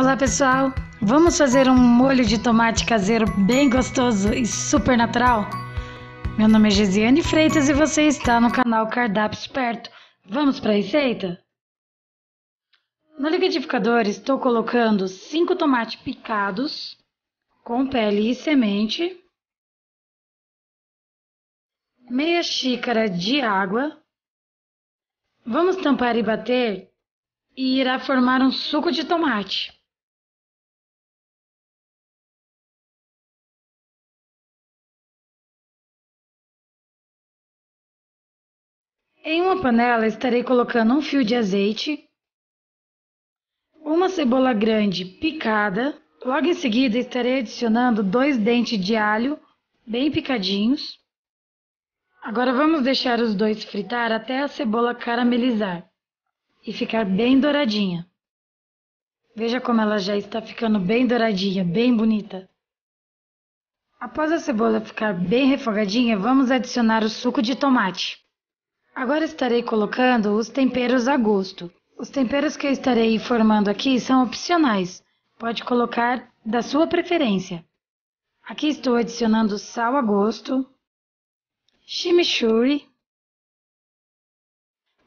Olá pessoal, vamos fazer um molho de tomate caseiro bem gostoso e super natural? Meu nome é Gesiane Freitas e você está no canal Cardápio Esperto. Vamos para a receita? No liquidificador estou colocando 5 tomates picados com pele e semente, meia xícara de água. Vamos tampar e bater e irá formar um suco de tomate. Em uma panela estarei colocando um fio de azeite, uma cebola grande picada. Logo em seguida estarei adicionando dois dentes de alho bem picadinhos. Agora vamos deixar os dois fritar até a cebola caramelizar e ficar bem douradinha. Veja como ela já está ficando bem douradinha, bem bonita. Após a cebola ficar bem refogadinha, vamos adicionar o suco de tomate. Agora estarei colocando os temperos a gosto. Os temperos que eu estarei formando aqui são opcionais. Pode colocar da sua preferência. Aqui estou adicionando sal a gosto, chimichurri,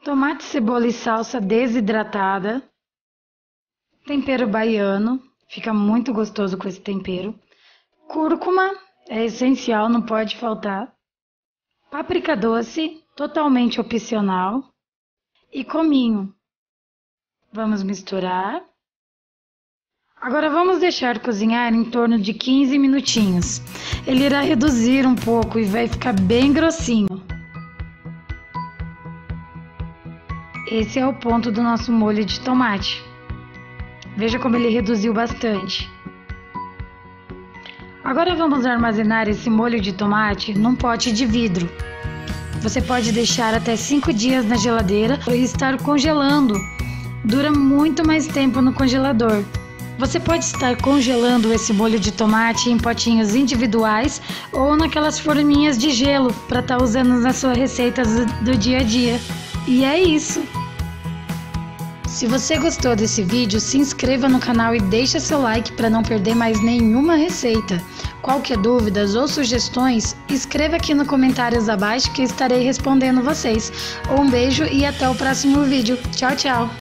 tomate, cebola e salsa desidratada, tempero baiano, fica muito gostoso com esse tempero, cúrcuma, é essencial, não pode faltar, páprica doce, totalmente opcional, e cominho. Vamos misturar. Agora vamos deixar cozinhar em torno de 15 minutinhos. Ele irá reduzir um pouco e vai ficar bem grossinho. Esse é o ponto do nosso molho de tomate. Veja como ele reduziu bastante. Agora vamos armazenar esse molho de tomate num pote de vidro. Você pode deixar até 5 dias na geladeira e estar congelando. Dura muito mais tempo no congelador. Você pode estar congelando esse molho de tomate em potinhos individuais ou naquelas forminhas de gelo para estar tá usando nas suas receitas do, dia a dia. E é isso! Se você gostou desse vídeo, se inscreva no canal e deixe seu like para não perder mais nenhuma receita. Qualquer dúvidas ou sugestões, escreva aqui nos comentários abaixo que estarei respondendo vocês. Um beijo e até o próximo vídeo. Tchau, tchau!